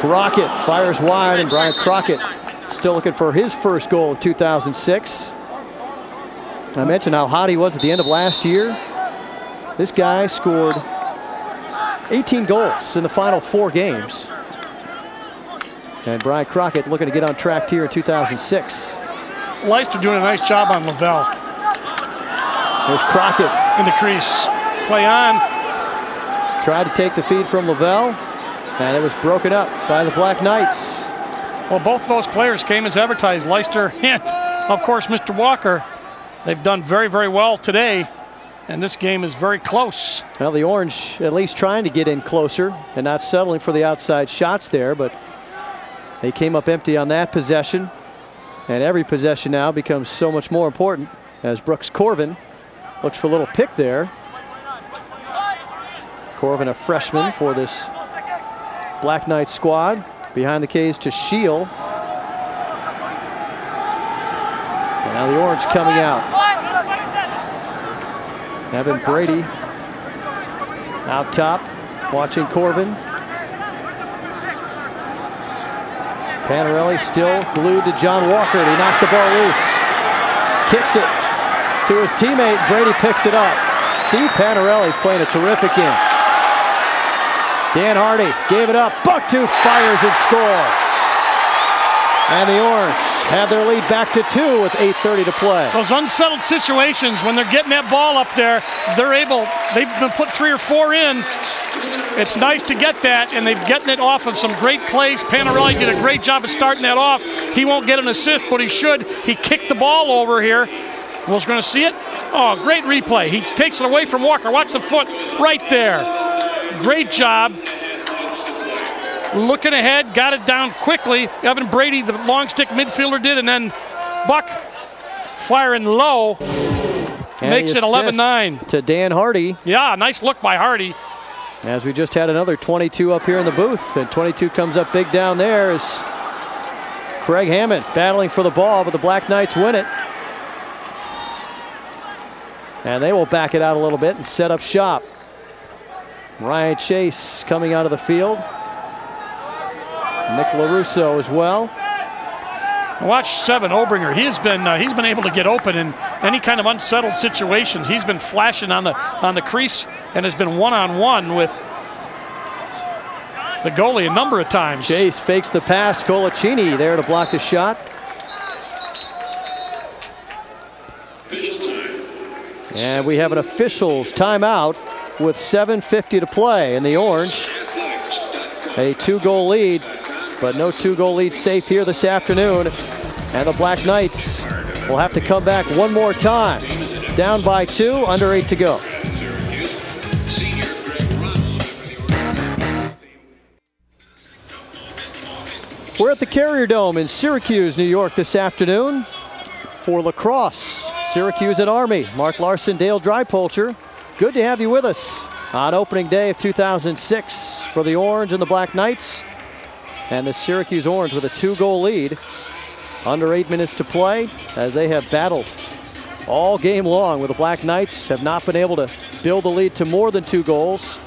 Crockett fires wide, and Brian Crockett still looking for his first goal of 2006. I mentioned how hot he was at the end of last year. This guy scored 18 goals in the final four games. And Brian Crockett looking to get on track here in 2006. Leicester doing a nice job on Lavelle. There's Crockett. In the crease. Play on. Tried to take the feed from Lavelle, and it was broken up by the Black Knights. Well, both those players came as advertised, Leicester and, of course, Mr. Walker. They've done very, very well today, and this game is very close. Well, the Orange at least trying to get in closer and not settling for the outside shots there, but they came up empty on that possession. And every possession now becomes so much more important as Brooks Corvin looks for a little pick there. Corvin, a freshman for this Black Knight squad. Behind the K's to Shield. And now the Orange coming out. Evan Brady out top, watching Corvin. Panarelli still glued to John Walker. He knocked the ball loose. Kicks it to his teammate. Brady picks it up. Steve Panarelli's playing a terrific game. Dan Hardy gave it up. Bucktooth fires and scores. And the Orange have their lead back to two with 8.30 to play. Those unsettled situations, when they're getting that ball up there, they're able, they've been put three or four in. It's nice to get that, and they've gotten it off of some great plays. Panarelli did a great job of starting that off. He won't get an assist, but he should. He kicked the ball over here. Was going to see it. Oh, great replay. He takes it away from Walker. Watch the foot right there. Great job looking ahead, got it down quickly. Evan Brady, the long stick midfielder, did, and then Buck firing low. And makes it 11-9. To Dan Hardy. Yeah, nice look by Hardy. As we just had another 22 up here in the booth, and 22 comes up big down there as Craig Hammond battling for the ball, but the Black Knights win it. And they will back it out a little bit and set up shop. Ryan Chase coming out of the field. Nick LaRusso as well. Watch seven Obringer. He's been uh, he's been able to get open in any kind of unsettled situations. He's been flashing on the on the crease and has been one on one with the goalie a number of times. Chase fakes the pass. Colaccini there to block the shot. And we have an officials timeout with 7.50 to play in the orange. A two-goal lead but no two-goal lead safe here this afternoon. And the Black Knights will have to come back one more time. Down by two, under eight to go. We're at the Carrier Dome in Syracuse, New York this afternoon for lacrosse. Syracuse and Army. Mark Larson, Dale Drypolcher. Good to have you with us on opening day of 2006 for the Orange and the Black Knights. And the Syracuse Orange with a two-goal lead. Under eight minutes to play as they have battled all game long with the Black Knights. Have not been able to build the lead to more than two goals,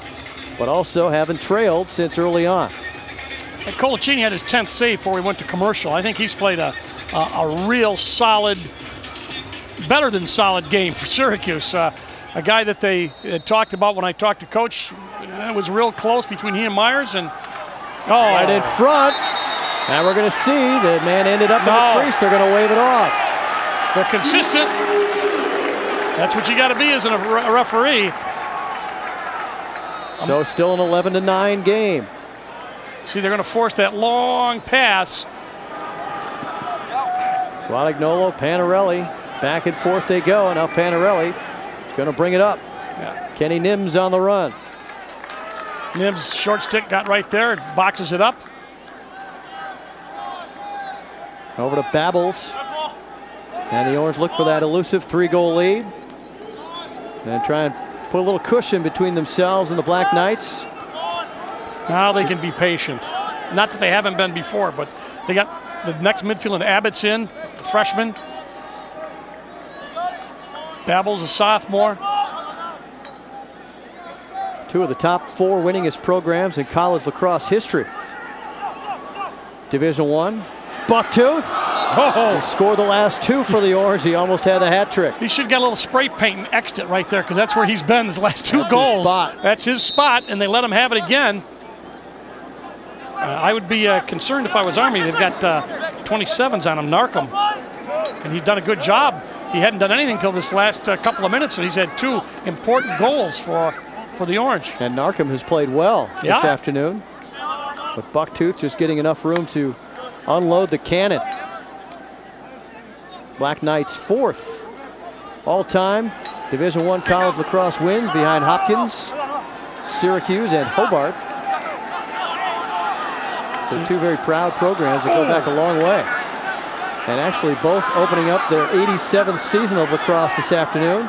but also haven't trailed since early on. And Colaccini had his 10th save before we went to commercial. I think he's played a, a, a real solid, better than solid game for Syracuse. Uh, a guy that they uh, talked about when I talked to Coach. It was real close between he and Myers, and Oh. Right in front. And we're going to see the man ended up no. in the crease. They're going to wave it off. They're consistent. That's what you got to be as a referee. So still an 11 to 9 game. See, they're going to force that long pass. Guadagnolo, Panarelli, back and forth they go. And now Panarelli going to bring it up. Yeah. Kenny Nims on the run. Nims short stick got right there, boxes it up. Over to Babbles. And the Orange look for that elusive three-goal lead. And try and put a little cushion between themselves and the Black Knights. Now they can be patient. Not that they haven't been before, but they got the next midfield and Abbott's in, the freshman. Babbles a sophomore. Two of the top four winningest programs in college lacrosse history. Division One, Bucktooth. Oh, Score the last two for the Orange. He almost had a hat trick. he should get a little spray paint and Xed it right there because that's where he's been his last two That's his goals. spot. That's his spot, and they let him have it again. Uh, I would be uh, concerned if I was Army. They've got uh, 27s on him, Narcom, and he's done a good job. He hadn't done anything till this last uh, couple of minutes, and he's had two important goals for for the Orange. And Narcom has played well this afternoon. But Bucktooth just getting enough room to unload the cannon. Black Knights fourth all-time Division One college lacrosse wins behind Hopkins, Syracuse, and Hobart. So two very proud programs that go back a long way. And actually both opening up their 87th season of lacrosse this afternoon.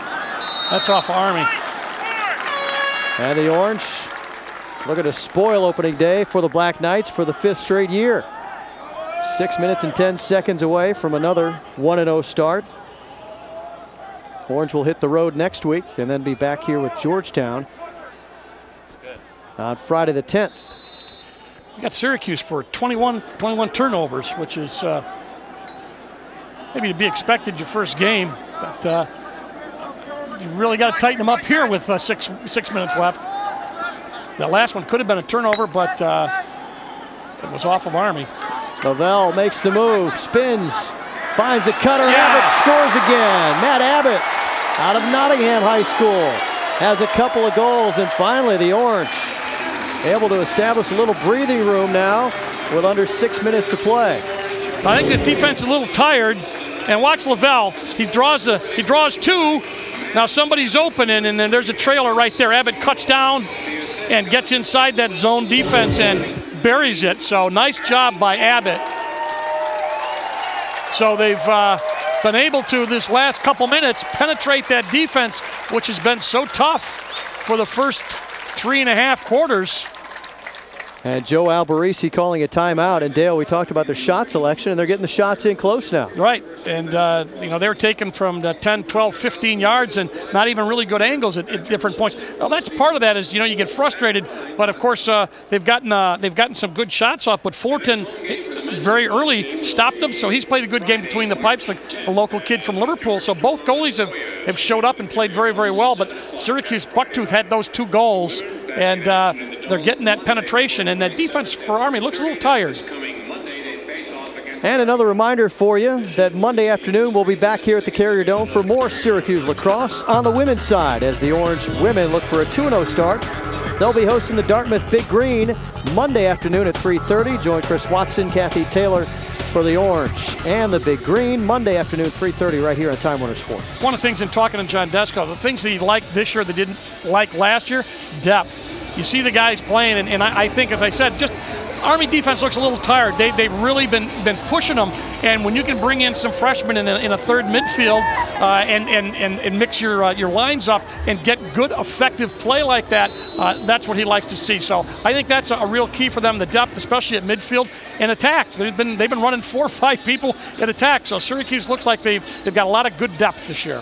That's off Army. And the Orange looking to spoil opening day for the Black Knights for the fifth straight year. Six minutes and 10 seconds away from another 1 0 start. Orange will hit the road next week and then be back here with Georgetown on Friday the 10th. We got Syracuse for 21, 21 turnovers, which is uh, maybe to be expected your first game, but uh, you really got to tighten them up here with uh, six six minutes left. That last one could have been a turnover, but uh, it was off of Army. Lavelle makes the move, spins, finds the cutter. Yeah. Abbott scores again. Matt Abbott out of Nottingham High School has a couple of goals, and finally the Orange able to establish a little breathing room now with under six minutes to play. I think the defense is a little tired. And watch Lavelle. He draws a he draws two. Now somebody's opening, and then there's a trailer right there. Abbott cuts down and gets inside that zone defense and buries it. So nice job by Abbott. So they've uh, been able to this last couple minutes penetrate that defense, which has been so tough for the first three and a half quarters. And Joe Alberici calling a timeout. And Dale, we talked about the shot selection, and they're getting the shots in close now. Right, and uh, you know they were taken from the 10, 12, 15 yards, and not even really good angles at, at different points. Well, that's part of that is you know you get frustrated, but of course uh, they've gotten uh, they've gotten some good shots off. But Fullerton very early stopped them, so he's played a good game between the pipes. The, the local kid from Liverpool, so both goalies have, have showed up and played very very well. But Syracuse Bucktooth had those two goals, and uh, they're getting that penetration, and that defense for Army looks a little tired. And another reminder for you that Monday afternoon we'll be back here at the Carrier Dome for more Syracuse lacrosse on the women's side as the Orange women look for a 2-0 start. They'll be hosting the Dartmouth Big Green Monday afternoon at 3.30. Join Chris Watson, Kathy Taylor for the Orange and the Big Green Monday afternoon 3.30 right here on Time Warner Sports. one of the things in talking to John Desko, the things that he liked this year that didn't like last year, depth. You see the guys playing, and, and I, I think, as I said, just Army defense looks a little tired. They, they've really been been pushing them, and when you can bring in some freshmen in a, in a third midfield uh, and, and, and and mix your uh, your lines up and get good effective play like that, uh, that's what he likes to see. So I think that's a, a real key for them, the depth, especially at midfield and attack. They've been they've been running four or five people at attack. So Syracuse looks like they've they've got a lot of good depth this year.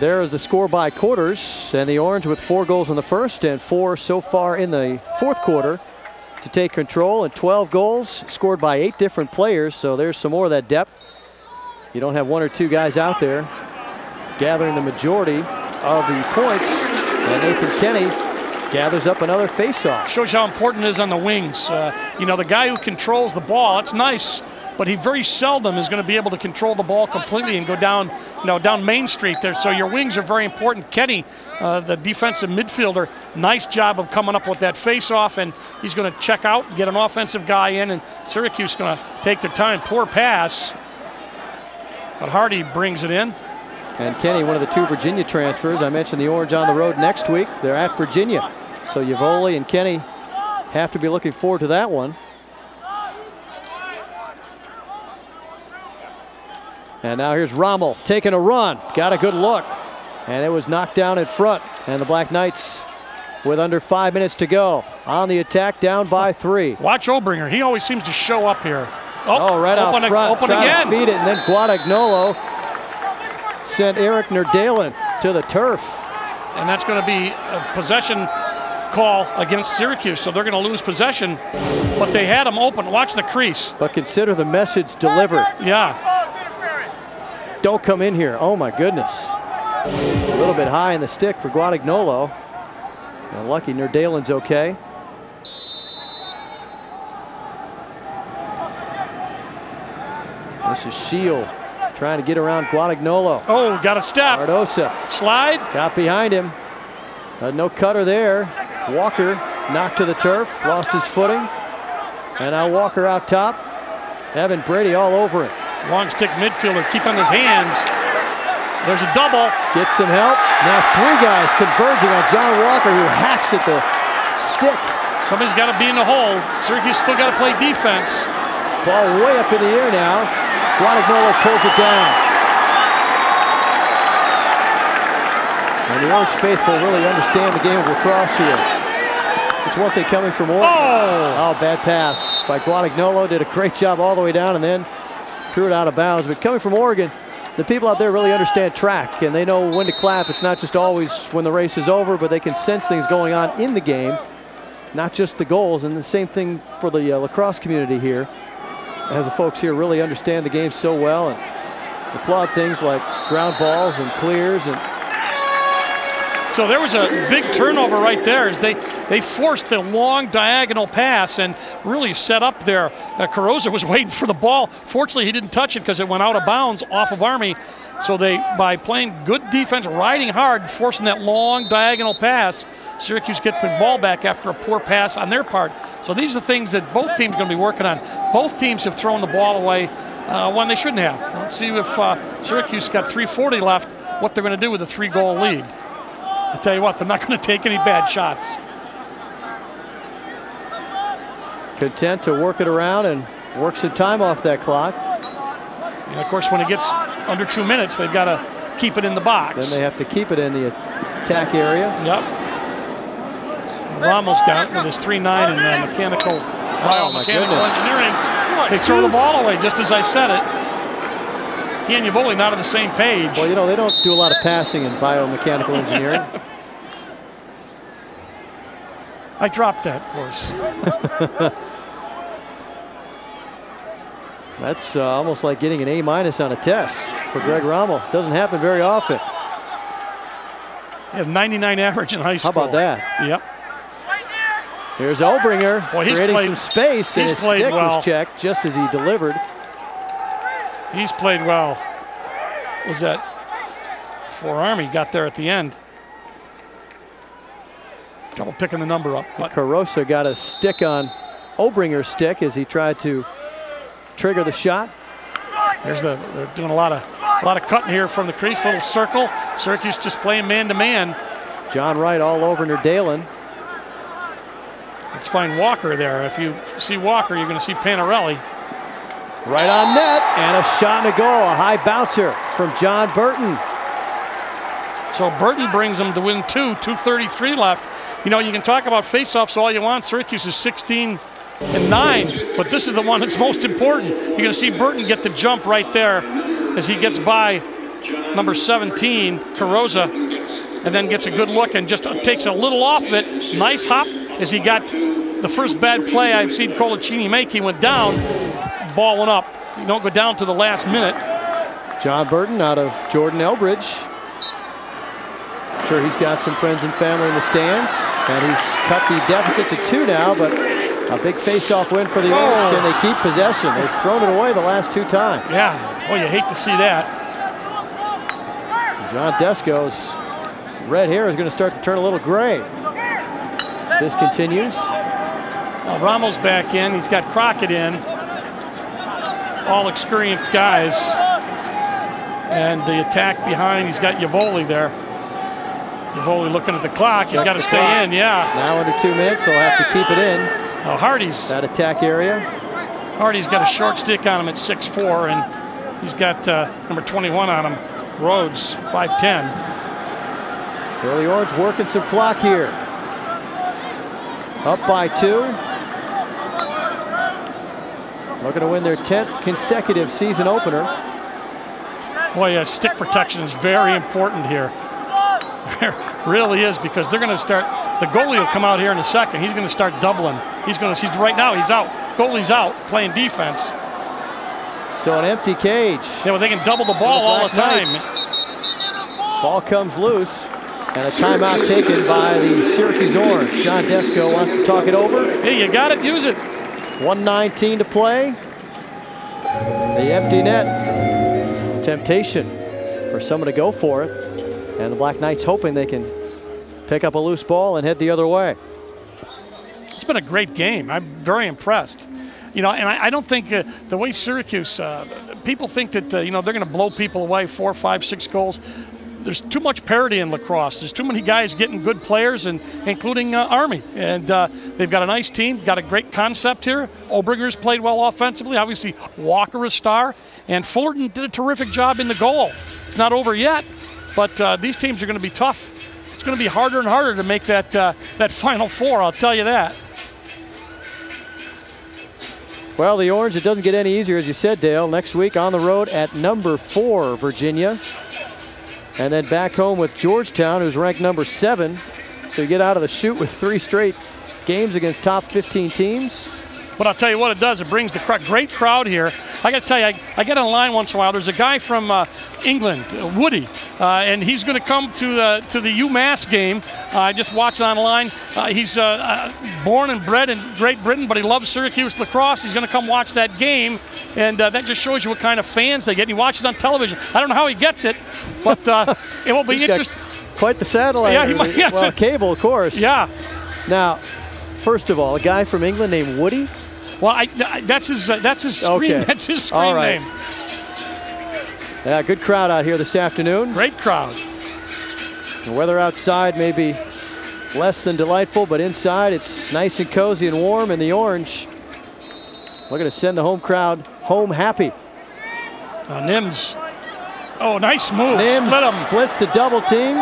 There is the score by quarters, and the Orange with four goals in the first and four so far in the fourth quarter to take control, and 12 goals scored by eight different players. So there's some more of that depth. You don't have one or two guys out there gathering the majority of the points, and Nathan Kenny gathers up another faceoff. shows how important it is on the wings. Uh, you know, the guy who controls the ball, it's nice, but he very seldom is going to be able to control the ball completely and go down, you know, down Main Street there. So your wings are very important. Kenny, uh, the defensive midfielder, nice job of coming up with that face-off, and he's going to check out, get an offensive guy in, and Syracuse going to take their time. Poor pass, but Hardy brings it in. And Kenny, one of the two Virginia transfers. I mentioned the Orange on the road next week. They're at Virginia. So Yavoli and Kenny have to be looking forward to that one. And now here's Rommel taking a run. Got a good look. And it was knocked down in front. And the Black Knights with under five minutes to go on the attack down by three. Watch Obringer. He always seems to show up here. Oh, oh right open, out front. Open trying again. to feed it. And then Guadagnolo sent Eric Nerdalen to the turf. and that's going to be a possession call against Syracuse, so they're going to lose possession. But they had them open. Watch the crease. But consider the message delivered. Yeah. Don't come in here. Oh my goodness. A little bit high in the stick for Guadagnolo. And lucky Nerdalen's okay. This is Shield trying to get around Guadagnolo. Oh, got a step. Cardosa Slide. got behind him. Uh, no cutter there. Walker knocked to the turf, lost his footing. And now Walker out top. Evan Brady all over him. Long stick midfielder keeping his hands. There's a double. Gets some help. Now three guys converging on John Walker who hacks at the stick. Somebody's got to be in the hole. Syracuse still got to play defense. Ball way up in the air now. Guadagnolo pulls it down. And the Orange faithful really understand the game of lacrosse here. It's one thing coming from Oregon. Oh! Oh, bad pass by Guadagnolo. Did a great job all the way down and then threw it out of bounds. But coming from Oregon, the people out there really understand track and they know when to clap. It's not just always when the race is over, but they can sense things going on in the game, not just the goals. And the same thing for the uh, lacrosse community here, as the folks here really understand the game so well and applaud things like ground balls and clears and So there was a big turnover right there as they, they forced the long diagonal pass and really set up there. Uh, Carosa was waiting for the ball. Fortunately, he didn't touch it because it went out of bounds off of Army. So they, by playing good defense, riding hard, forcing that long diagonal pass, Syracuse gets the ball back after a poor pass on their part. So these are the things that both teams are going to be working on. Both teams have thrown the ball away uh, when they shouldn't have. Let's see if uh, Syracuse got 340 left, what they're going to do with a three-goal lead. I tell you what, they're not going to take any bad shots. content to work it around and work some time off that clock. And of course, when it gets under two minutes, they've got to keep it in the box. Then they have to keep it in the attack area. Yep. Ramos got it with his 3-9 in uh, mechanical, Oh, my biomechanical goodness. engineering. They throw the ball away, just as I said it. He and Yavoli not on the same page. Well, you know, they don't do a lot of passing in biomechanical engineering. I dropped that, of course. That's uh, almost like getting an A minus on a test for Greg Rommel. Doesn't happen very often. He had 99 average in high school. How about that? Yep. Here's Boy, he's creating played- some space, and his stick well. was checked just as he delivered. He's played well. Was that for Army? Got there at the end. Double picking the number up, but Carosa got a stick on Obringer's stick as he tried to trigger the shot. there's the they're doing a lot of a lot of cutting here from the crease, little circle. Syracuse just playing man to man. John Wright all over near Nerdalen. Let's find Walker there. If you see Walker, you're going to see Panarelli. Right on net, and a shot and a goal. A high bouncer from John Burton. So Burton brings them to win two, 233 left. You know, you can talk about faceoffs all you want. Syracuse is 16 and 9, but this is the one that's most important. You're going to see Burton get the jump right there as he gets by number 17, Carosa, and then gets a good look and just takes a little off of it. Nice hop as he got the first bad play I've seen Colaccini make. He went down, ball went up. You don't go down to the last minute. John Burton out of Jordan Elbridge. Sure, he's got some friends and family in the stands, and he's cut the deficit to two now, but a big face-off win for the Orange. Oh. Can they keep possession? They've thrown it away the last two times. Yeah, oh, you hate to see that. John Desko's red hair is going to start to turn a little gray. This continues. Now Ramos back in. He's got Crockett in. All experienced guys. And the attack behind, he's got Yavoli there. Yavoli looking at the clock. He's got to stay clock. in, yeah. Now under two minutes, they'll have to keep it in, Now Hardy's that attack area. Hardy's got a short stick on him at 6'4", and he's got uh, number 21 on him, Rhodes, 5'10". Early Orange working some clock here. Up by two. Looking to win their 10th consecutive season opener. Boy, yeah, stick protection is very important here. really is because they're going to start The goalie will come out here in a second. He's going to start doubling. He's going to. He's right now. He's out. Goalie's out playing defense. So an empty cage. Yeah, well, they can double the ball the all the time. Knights. Ball comes loose. And a timeout taken by the Syracuse Orange. John Desko wants to talk it over. Hey, you got it. Use it. 119 to play. The empty net. Temptation for someone to go for it. And the Black Knights hoping they can pick up a loose ball and head the other way. It's been a great game. I'm very impressed. You know, and I, I don't think uh, the way Syracuse, uh, people think that, uh, you know, they're going to blow people away four, five, six goals. There's too much parity in lacrosse. There's too many guys getting good players, and including uh, Army. And uh, they've got a nice team, got a great concept here. Obringer's played well offensively. Obviously, Walker is a star, and Fullerton did a terrific job in the goal. It's not over yet, but uh, these teams are going to be tough it's going to be harder and harder to make that uh, that final four. I'll tell you that. Well, the Orange, it doesn't get any easier, as you said, Dale. Next week on the road at number four, Virginia. And then back home with Georgetown, who's ranked number seven. So you get out of the chute with three straight games against top 15 teams. But I'll tell you what it does. It brings the great crowd here. I got to tell you, I, I, get online once in a while. There's a guy from uh, England, uh, Woody, uh, and he's going to come to the to the UMass game. Uh, I just watched it online. Uh, he's uh, born and bred in Great Britain, but he loves Syracuse lacrosse. He's going to come watch that game, and that just shows you what kind of fans they get. And he watches on television. I don't know how he gets it, but it will be interesting. Quite the satellite. Yeah, he might, yeah. Well, cable, of course. Yeah. Now, first of all, a guy from England named Woody. Well, I, that's his. Uh, that's his screen. Okay. That's his screen All right. name. Yeah, good crowd out here this afternoon. Great crowd. The weather outside may be less than delightful, but inside it's nice and cozy and warm. And the orange looking to send the home crowd home happy. Uh, Nims. Oh, nice move. Nims Split splits the double team.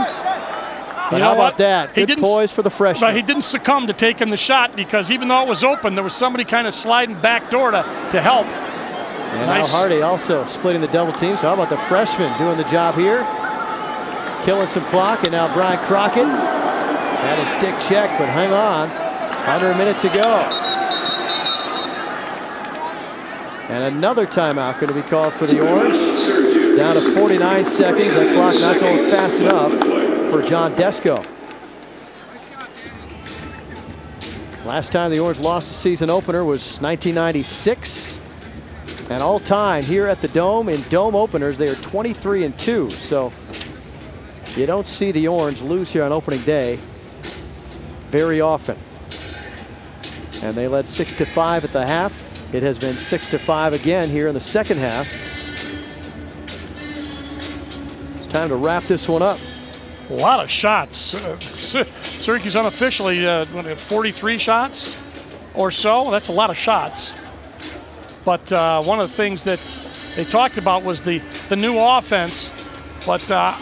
But how about that? Good he poise for the freshman. But he didn't succumb to taking the shot because even though it was open, there was somebody kind of sliding back door to, to help. And nice. Al Hardy also splitting the double team. So how about the freshman doing the job here? Killing some clock, and now Brian Crockett had a stick check, but hang on. Under a minute to go. And another timeout going to be called for the Orange. Down to 49 seconds. That clock not going fast enough for John Desko. Last time the Orange lost the season opener was 1996. And all time here at the Dome in Dome openers, they are 23 and 2. So you don't see the Orange lose here on opening day very often. And they led 6 to 5 at the half. It has been 6 to 5 again here in the second half. It's time to wrap this one up. A lot of shots. Uh, Syracuse unofficially uh, 43 shots or so. That's a lot of shots. But uh, one of the things that they talked about was the, the new offense. But uh,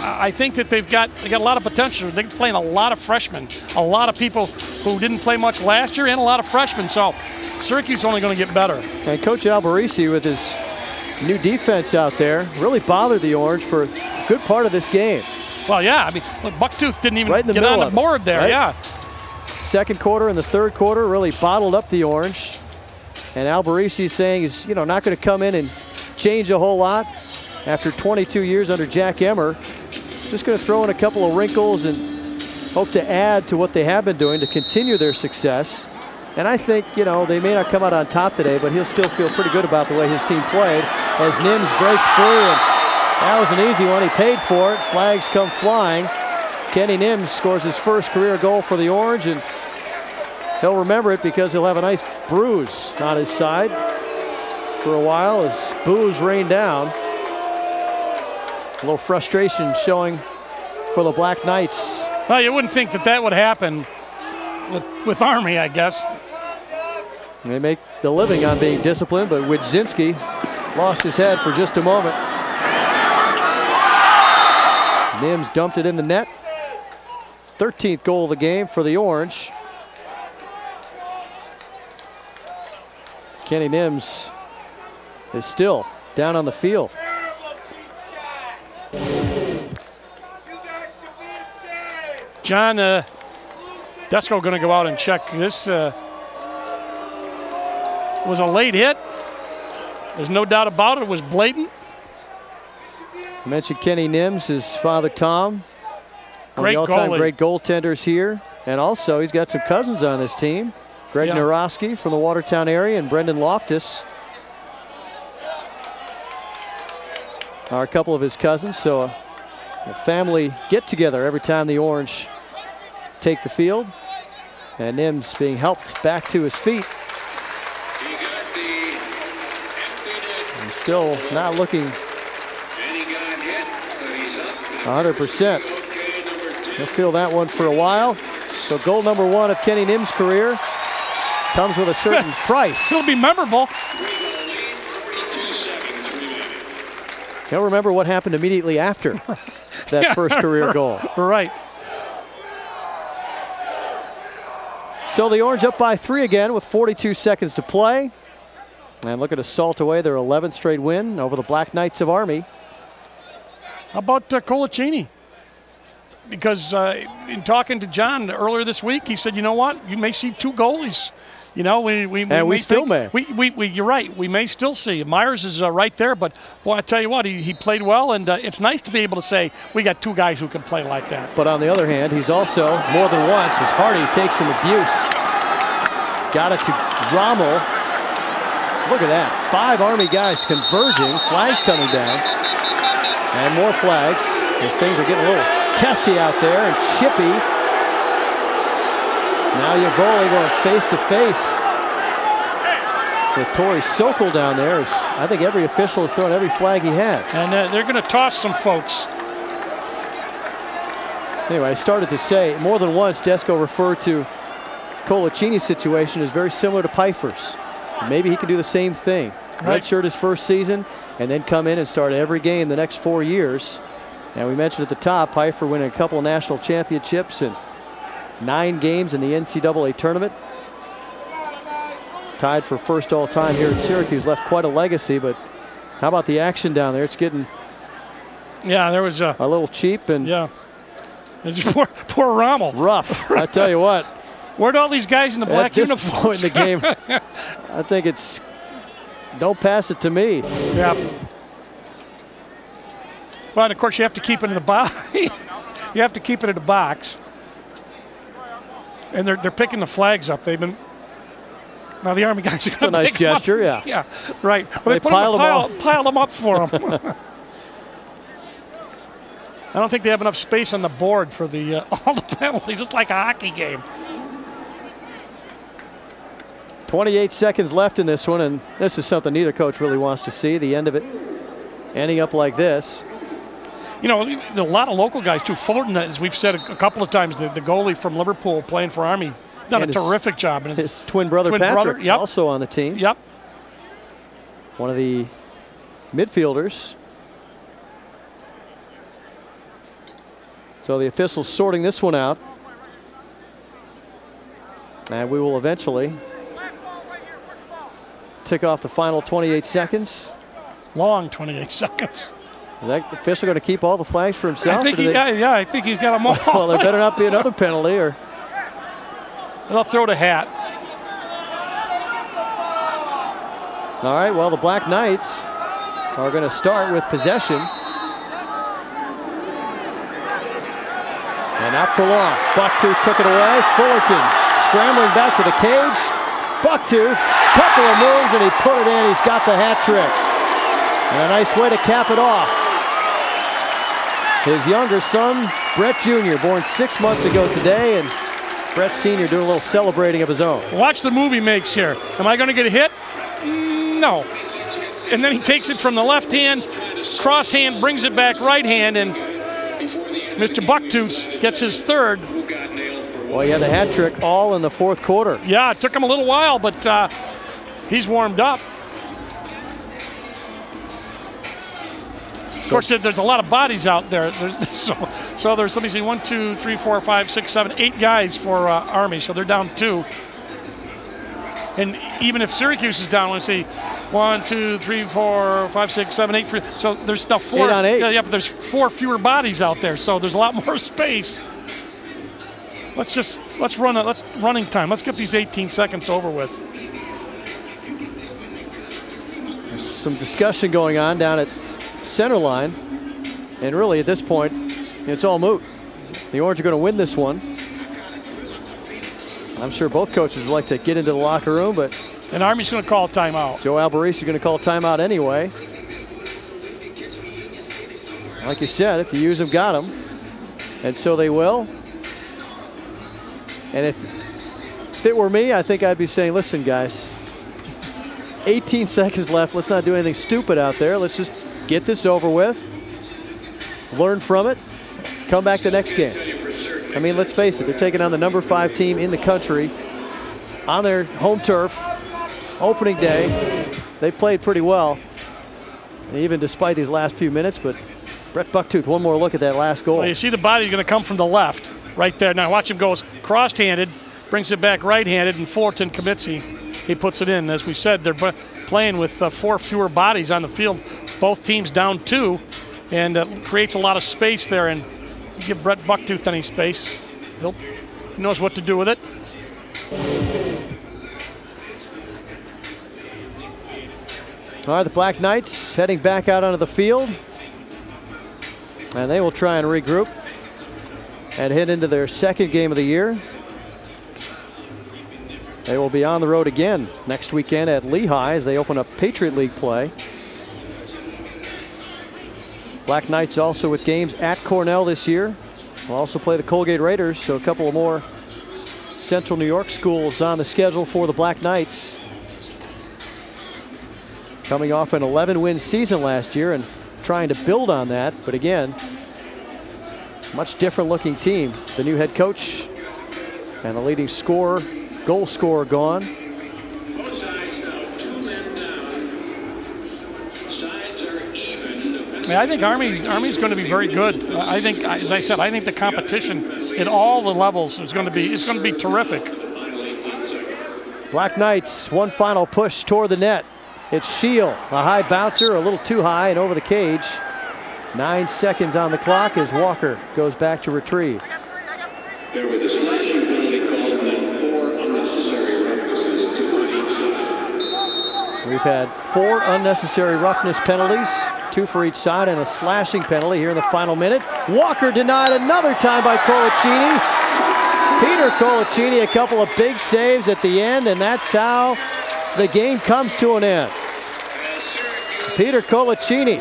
I think that they've got they got a lot of potential. They're playing a lot of freshmen, a lot of people who didn't play much last year, and a lot of freshmen. So Syracuse is only going to get better. And Coach Alberici with his new defense out there really bothered the Orange for a good part of this game. Well, yeah. I mean, look, Bucktooth didn't even right get on the board there. Right? Yeah. Second quarter and the third quarter really bottled up the orange. And Alberici is saying he's you know not going to come in and change a whole lot after 22 years under Jack Emmer. Just going to throw in a couple of wrinkles and hope to add to what they have been doing to continue their success. And I think, you know, they may not come out on top today, but he'll still feel pretty good about the way his team played as Nims breaks free and that was an easy one. He paid for it. Flags come flying. Kenny Nims scores his first career goal for the Orange, and he'll remember it because he'll have a nice bruise on his side for a while as boos rain down. A little frustration showing for the Black Knights. Well, you wouldn't think that that would happen with, with Army, I guess. They make the living on being disciplined, but Wijzinski lost his head for just a moment. Nims dumped it in the net. 13th goal of the game for the Orange. Kenny Nims is still down on the field. John, uh, Desko going to go out and check. This uh, was a late hit. There's no doubt about it. It was blatant. I mentioned Kenny Nims, his father Tom. Great one of the all-time goalie. great goaltenders here. And also, he's got some cousins on this team. Greg Yeah. Naroski from the Watertown area and Brendan Loftus are a couple of his cousins. So a, a family get-together every time the Orange take the field. And Nims being helped back to his feet. He got the empty net. And still not looking And he got hit, but he's up. 100%. Okay, number 10. He'll feel that one for a while. So goal number one of Kenny Nim's career comes with a certain price. It'll be memorable. Three-goal lead, 32 seconds remaining. He'll remember what happened immediately after that Yeah. first career goal. Right. So the Orange up by three again with 42 seconds to play. And look at assault away their 11th straight win over the Black Knights of Army. How about uh, Colaccini? Because uh, in talking to John earlier this week, he said, you know what? You may see two goalies. You know, we, we, And we may still think- may. We, we, we, you're right. We may still see. Myers is uh, right there, but boy, I tell you what, he, he played well, and uh, it's nice to be able to say we got two guys who can play like that. But on the other hand, he's also, more than once, as Hardy takes some abuse. Got it to Rommel. Look at that. Five Army guys converging. Flags coming down. And more flags as things are getting a little testy out there. And Chippy. Now Yavoli going face to face with Tori Sokol down there. I think every official has thrown every flag he has. And uh, they're going to toss some folks. Anyway, I started to say more than once Desko referred to Colaccini's situation as very similar to Pfeifer's. Maybe he can do the same thing. Right. Redshirt his first season and then come in and start every game the next four years. And we mentioned at the top, Pfeifer winning a couple national championships and nine games in the NCAA tournament. Tied for first all time here at Syracuse, left quite a legacy, but how about the action down there? It's getting Yeah, there was uh, a little cheap and yeah. There's poor, poor Rommel. rough. I tell you what. Where'd all these guys in the black At this uniforms? point in the game, I think it's don't pass it to me. Yeah. Well, and of course you have to keep it in the box. you have to keep it in the box. And they're they're picking the flags up. They've been. Now the army guys are It's a nice gesture, yeah. Yeah, right. Well, They they, put piled them, them pile, all. pile them up for them. I don't think they have enough space on the board for the uh, all the penalties. It's like a hockey game. 28 seconds left in this one, and this is something neither coach really wants to see. The end of it ending up like this. You know, a lot of local guys too. Fullerton, as we've said a, couple of times, the, the goalie from Liverpool playing for Army, done And a his- terrific job. And His twin brother Twin Patrick brother, yep. also on the team. Yep. One of the midfielders. So the officials sorting this one out. And we will eventually tick off the final 28 seconds. Long 28 seconds. Is that official going to keep all the flags for himself? I think he, they- yeah, yeah, I think he's got them all. well, there better not be another penalty or They'll throw the hat. All right, well, the Black Knights are going to start with possession. And not for long. Bucktooth took it away. Fullerton scrambling back to the cage. Bucktooth, couple of moves, and he put it in. He's got the hat trick. And a nice way to cap it off. His younger son, Brett Jr., born six months ago today, and Brett Sr. doing a little celebrating of his own. Watch the move he makes here. Am I going to get a hit? No. And then he takes it from the left hand, cross hand, brings it back right hand, and Mr. Bucktooth gets his third. Well, he had the hat trick all in the fourth quarter. Yeah, it took him a little while, but uh, he's warmed up. Of course, there's a lot of bodies out there. There's, so, so there's let me see, one, two, three, four, five, six, seven, eight guys for uh, Army. So they're down two. And even if Syracuse is down, let's see, one, two, three, four, five, six, seven, eight. Three, so there's now four. Eight on eight. Yeah, yeah, but there's four fewer bodies out there. So there's a lot more space. let's just let's run a let's running time. Let's get these 18 seconds over with. Some discussion going on down at center line. And really, at this point, it's all moot. The Orange are going to win this one. I'm sure both coaches would like to get into the locker room, but And Army's going to call a timeout. Joe Alberici is going to call timeout anyway. Like you said, if you use them, got them. And so they will. And if, if it were me, I think I'd be saying, listen, guys, 18 seconds left. Let's not do anything stupid out there. Let's just get this over with, learn from it, come back the next game. I mean, let's face it, they're taking on the number five team in the country on their home turf opening day. They played pretty well, even despite these last few minutes. But Brett Bucktooth, one more look at that last goal. Well, you see the body going to come from the left, right there. Now watch him goes cross-handed, brings it back right-handed, and Fullerton commits. He, he puts it in. As we said, they're playing with uh, four fewer bodies on the field. Both teams down two, and uh, creates a lot of space there. And give Brett Bucktooth any space, he'll, he knows what to do with it. All right, the Black Knights heading back out onto the field. And they will try and regroup and head into their second game of the year. They will be on the road again next weekend at Lehigh as they open up Patriot League play. Black Knights also with games at Cornell this year. Will also play the Colgate Raiders, so a couple of more Central New York schools on the schedule for the Black Knights coming off an 11 win season last year and trying to build on that. But again, much different looking team. The new head coach and the leading scorer, goal scorer gone. Both sides now two men down. Sides are even. Yeah, I think Army Army's going to be very good. I think, as I said, I think the competition at all the levels is going to be it's going to be terrific. Black Knights, one final push toward the net. It's Shield, a high bouncer, a little too high and over the cage. Nine seconds on the clock as Walker goes back to retrieve. We've had four unnecessary roughness penalties, two for each side, and a slashing penalty here in the final minute. Walker denied another time by Colaccini. Peter Colaccini, a couple of big saves at the end, and that's how the game comes to an end. Peter Colaccini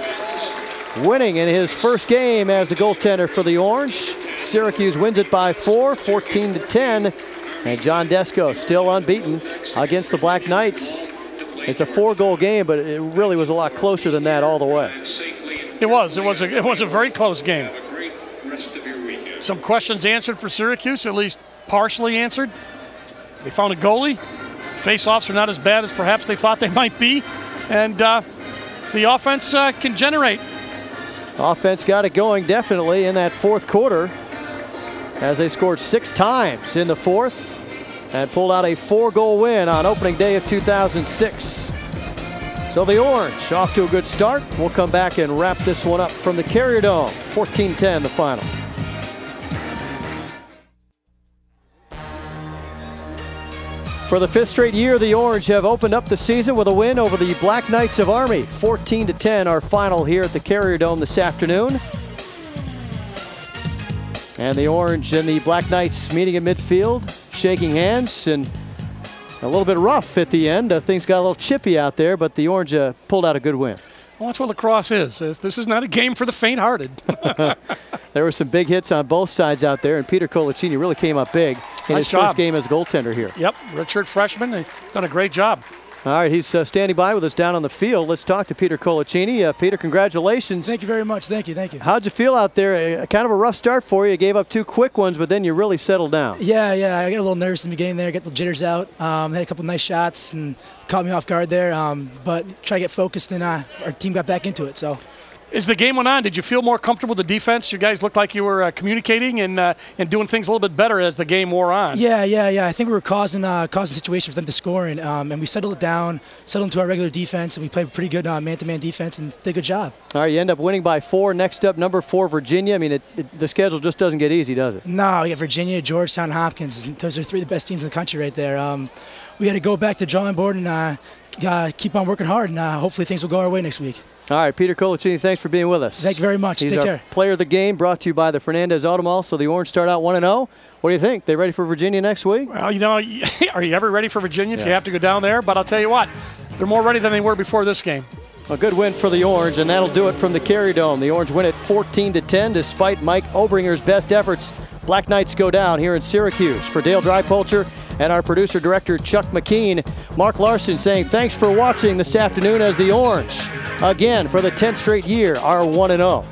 winning in his first game as the goaltender for the Orange. Syracuse wins it by four, 14 to 10. And John Desko still unbeaten against the Black Knights. It's a four-goal game, but it really was a lot closer than that all the way. It was. It was a it was a very close game. Have a great rest of your weekend. Some questions answered for Syracuse, at least partially answered. They found a goalie. Face-offs are not as bad as perhaps they thought they might be, and uh, the offense uh, can generate. Offense got it going definitely in that fourth quarter as they scored six times in the fourth and pulled out a four-goal win on opening day of 2006. So the Orange off to a good start. We'll come back and wrap this one up from the Carrier Dome. 14-10 the final. For the fifth straight year, the Orange have opened up the season with a win over the Black Knights of Army. 14 to 10, our final here at the Carrier Dome this afternoon. And the Orange and the Black Knights meeting in midfield, shaking hands, and a little bit rough at the end. Uh, things got a little chippy out there, but the Orange uh, pulled out a good win. Well, that's what lacrosse is. This is not a game for the faint-hearted. There were some big hits on both sides out there, and Peter Colaccini really came up big in Nice his job. first game as a goaltender here. yep, redshirt freshman. Done a great job. All right, he's uh, standing by with us down on the field. Let's talk to Peter Colaccini. Uh, Peter, congratulations. Thank you very much. Thank you. Thank you. How'd you feel out there? Uh, kind of a rough start for you. You gave up two quick ones, but then you really settled down. Yeah, yeah. I got a little nervous in the beginning there. Got the jitters out. Um, had a couple nice shots and caught me off guard there. Um, but try to get focused and uh, our team got back into it. So As the game went on, did you feel more comfortable with the defense? You guys looked like you were uh, communicating and uh, and doing things a little bit better as the game wore on. Yeah, yeah, yeah. I think we were causing uh, causing situations for them to score, and um, and we settled it down, settled into our regular defense, and we played pretty good uh, man-to-man defense and did a good job. All right, you end up winning by four. Next up, number four, Virginia. I mean, it, it, the schedule just doesn't get easy, does it? No, yeah, Virginia, Georgetown, Hopkins. Those are three of the best teams in the country right there. Um, we had to go back to drawing board and uh, uh, keep on working hard, and uh, hopefully things will go our way next week. All right, Peter Colaccini, thanks for being with us. Thank you very much. He's Take our care. player of the game, brought to you by the Fernandez Automall. So the Orange start out 1 0. What do you think? They ready for Virginia next week? Well, you know, are you ever ready for Virginia if you have to go down there? But I'll tell you what, they're more ready than they were before this game. A good win for the Orange, and that'll do it from the Carrier Dome. The Orange win at 14 to 10, despite Mike Obringer's best efforts. Black Knights go down here in Syracuse. For Dale Drypulcher and our producer director Chuck McKean, Mark Larson saying thanks for watching this afternoon as the Orange, again for the 10th straight year, are 1 and 0.